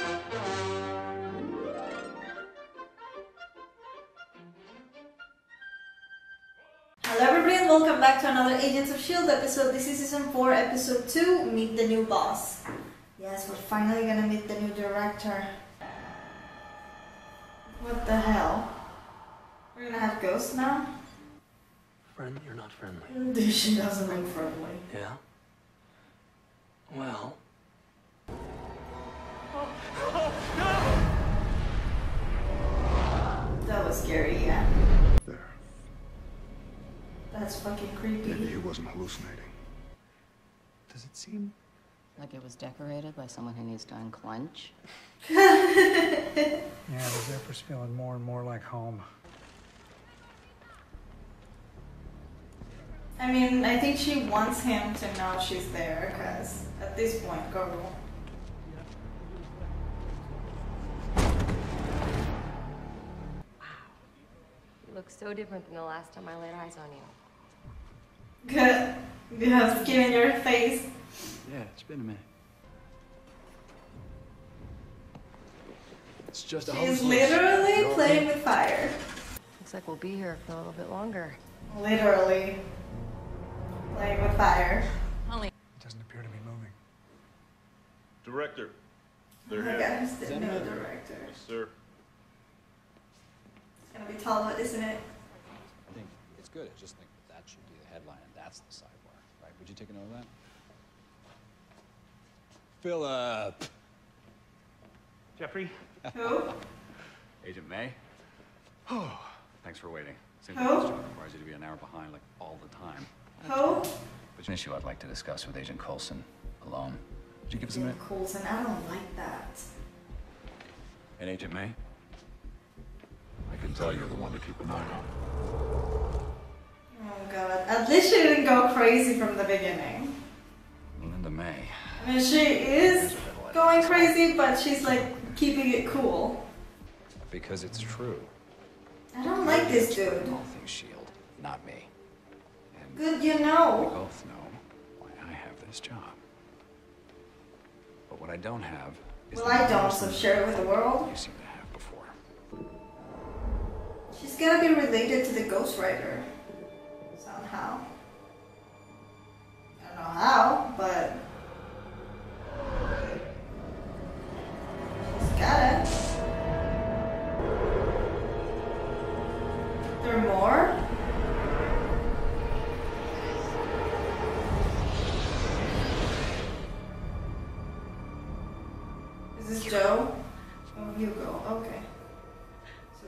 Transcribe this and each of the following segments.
Hello everybody and welcome back to another Agents of S.H.I.E.L.D. episode. This is season 4, episode 2, Meet the New Boss. Yes, we're finally gonna meet the new director. What the hell? We're gonna have ghosts now? Friend, you're not friendly. She doesn't look friendly. Yeah? Well, That was scary, yeah. There. That's fucking creepy. Maybe creepy. he wasn't hallucinating. Does it seem Like it was decorated by someone who needs to unclench? Yeah, the Zephyr's feeling more and more like home. I mean, I think she wants him to know she's there, because at this point, girl. So different than the last time I laid eyes on you. Good. You have skin in your face. Yeah, it's been a minute. It's just a She's home literally playing with fire. Looks like we'll be here for a little bit longer. Literally. Playing with fire. It doesn't appear to be moving. Director. Oh They're my here. gosh, the new director. Yes, sir. It's gonna be Talbot, isn't it? I think it's good. I just think that should be the headline, and that's the sidebar, right? Would you take a note of that? Philip. Jeffrey? Who? Agent May. Oh, thanks for waiting. Seems Who? like this job requires you to be an hour behind, like all the time. Who? But an issue I'd like to discuss with Agent Coulson alone. Would you give us a minute? Coulson, I don't like that. And Agent May? Can tell you're the one to keep an eye on. Oh god. At least she didn't go crazy from the beginning. Linda May. I mean, she is going crazy, but she's like keeping it cool. Because it's true. I don't like this dude. All things Shield, not me. And Good, you know. we both know why I have this job. But what I don't have is Well, I don't, so share it with the world. You have before. She's gotta be related to the Ghost Rider. Somehow. I don't know how, but. She's got it. There are more? Is this Joe? Oh, Hugo. Okay.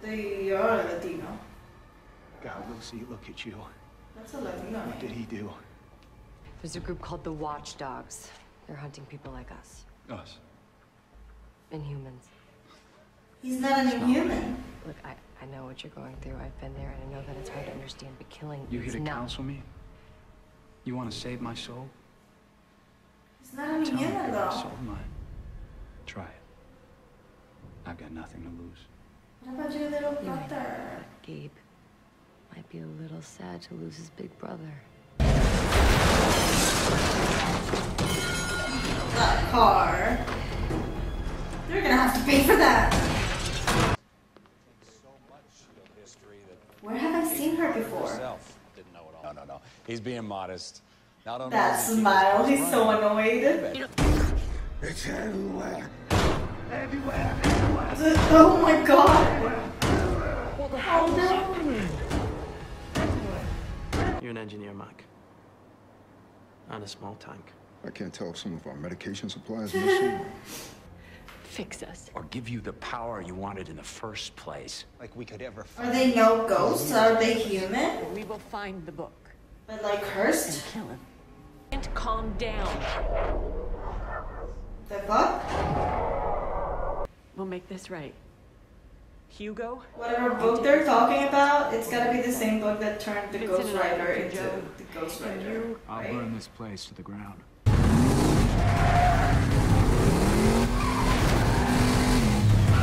So they are Latino. God, Lucy, look at you. That's a Latino What did he do? There's a group called the Watchdogs. They're hunting people like us. Us. Inhumans. He's not an inhuman. Look, I, I know what you're going through. I've been there, and I know that it's hard to understand, but killing You is here to not... counsel me? You want to save my soul? He's not an Tell me inhuman if though. I sold mine. Try it. I've got nothing to lose. What about your little brother? not, Gabe might be a little sad to lose his big brother. That car. You're gonna have to pay for that. So much Shield history that Where have I seen her before? herself didn't know it all. No, no, no. He's being modest. Not only That does he keep smile, he's so running, annoyed. It's everywhere. Oh my god. Oh no. you're an engineer, Mike. On a small tank. I can't tell if some of our medication supplies is missing. Fix us. or give you the power you wanted in the first place. Like we could ever find. Are they no ghosts? Are they human? We will find the book But like cursed? kill him. And calm down. The fuck? We'll make this right. Hugo? Whatever book they're talking about, it's gotta be the same book that turned the It's Ghost Rider into Joe. the Ghost And Rider. you- I'll burn this place to the ground.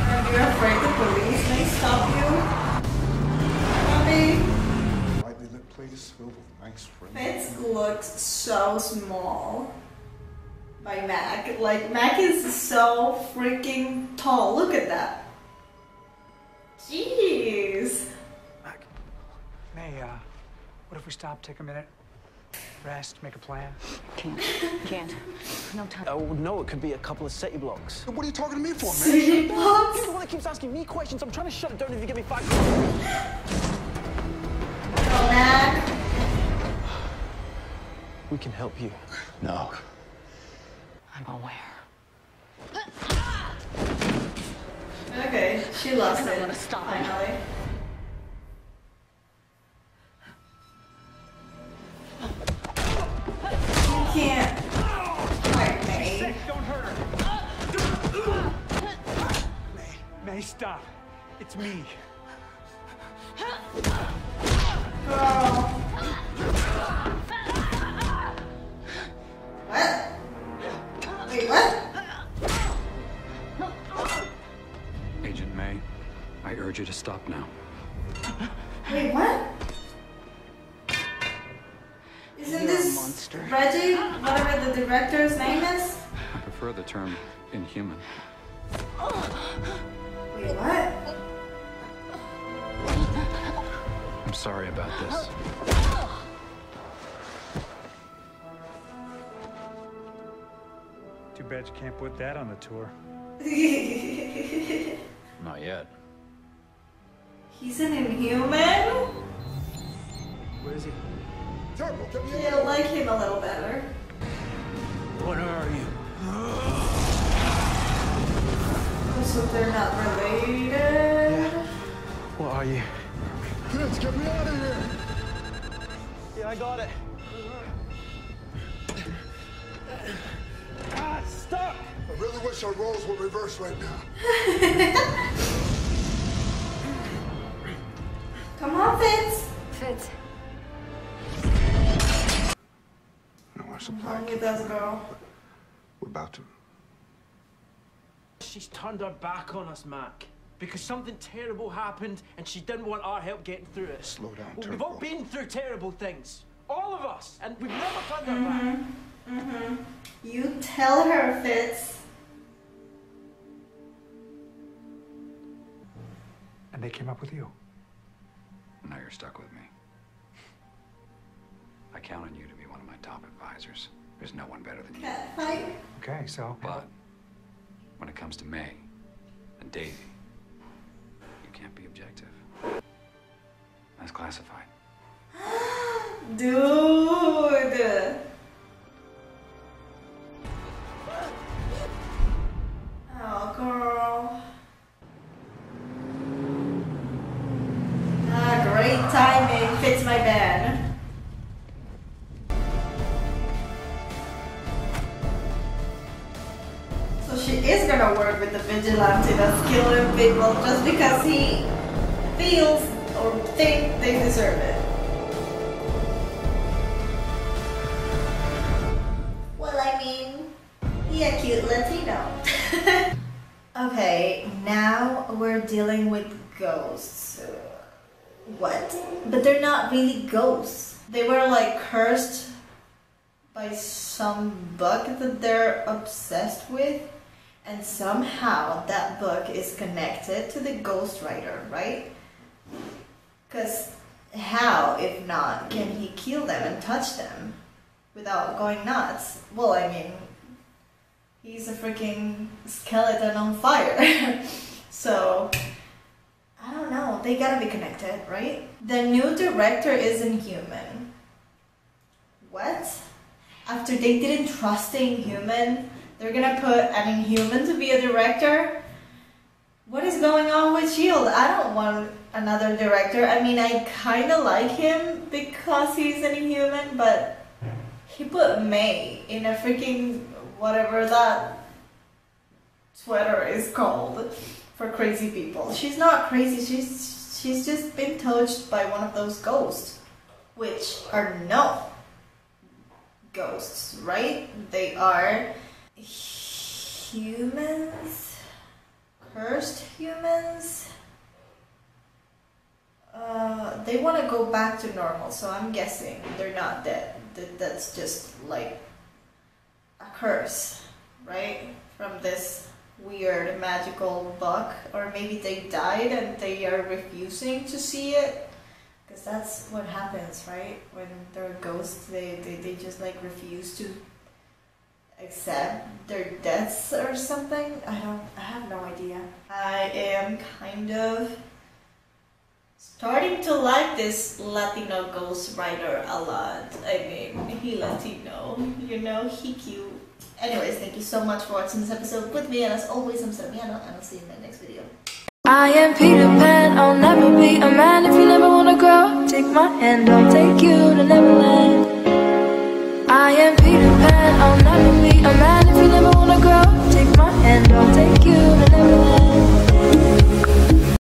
And you're afraid the police may stop you? Maybe. Lightly lit plate is filled with nice friendly. Fitz looks so small. By Mac. Like Mac is so freaking tall. Look at that. Jeez. Mac, may, uh, what if we stop, take a minute, rest, make a plan? Can't. Can't. No time. Oh, no, it could be a couple of city blocks. What are you talking to me for, man? City blocks. You're the one that keeps asking me questions. I'm trying to shut it down if you give me five. No, Mac. We can help you. No. I'm aware. Okay, she lost I don't it. wanna stop. Finally. You can't. Alright, May. Don't hurt her! May, May, stop. It's me. Girl. Urge you to stop now. Wait, what? Isn't You're this monster. Reggie? Whatever the director's name is? I prefer the term inhuman. Wait, what? I'm sorry about this. Too bad you can't put that on the tour. Not yet. He's an inhuman? Where is he? Turbo, get Yeah, I like him a little better. What are you? Oh, so they're not related? What are you? Kids, get me out of here! Yeah, I got it. Ah, stop! I really wish our roles were reversed right now. Come on, Fitz. Fitz. No, our supply. Wrong with us, girl. We're about to. She's turned her back on us, Mac. Because something terrible happened and she didn't want our help getting through it. Slow down, Well, We've all been through terrible things. All of us. And we've never turned our back. Mm-hmm, mm-hmm. You tell her, Fitz. And they came up with you. Now you're stuck with me. I count on you to be one of my top advisors. There's no one better than you. Cat. Okay, so. But when it comes to May and Daisy, you can't be objective. That's classified. Dude. Fits my band. So she is gonna work with the vigilante that's killing people just because he feels or think they deserve it. Well, I mean, he a cute Latino. okay, now we're dealing with ghosts. What? But they're not really ghosts. They were like cursed by some book that they're obsessed with, and somehow that book is connected to the Ghost Rider, right? Because how, if not, can he kill them and touch them without going nuts? Well, I mean, he's a freaking skeleton on fire. so, I don't know. They gotta be connected, right? The new director is Inhuman. What? After they didn't trust the Inhuman, they're gonna put an Inhuman to be a director? What is going on with S.H.I.E.L.D.? I don't want another director. I mean, I kinda like him because he's an Inhuman, but he put May in a freaking whatever that sweater is called for crazy people. She's not crazy. She's she's just been touched by one of those ghosts, which are no ghosts, right? They are humans, cursed humans. Uh, they want to go back to normal, so I'm guessing they're not dead. That that's just like a curse, right? From this weird magical book, or maybe they died and they are refusing to see it. Because that's what happens, right? When they're ghosts, they, they, they just like refuse to accept their deaths or something. I don't, I have no idea. I am kind of starting to like this Latino Ghost Rider a lot. I mean, he Latino, you know, he cute. Anyways, thank you so much for watching this episode with me, and as always, I'm Sora Miyano, and I'll see you in my next video. I am Peter Pan, I'll never be a man if you never wanna grow. Take my hand, I'll take you to Neverland. I am Peter Pan, I'll never be a man if you never wanna grow. Take my hand, I'll take you.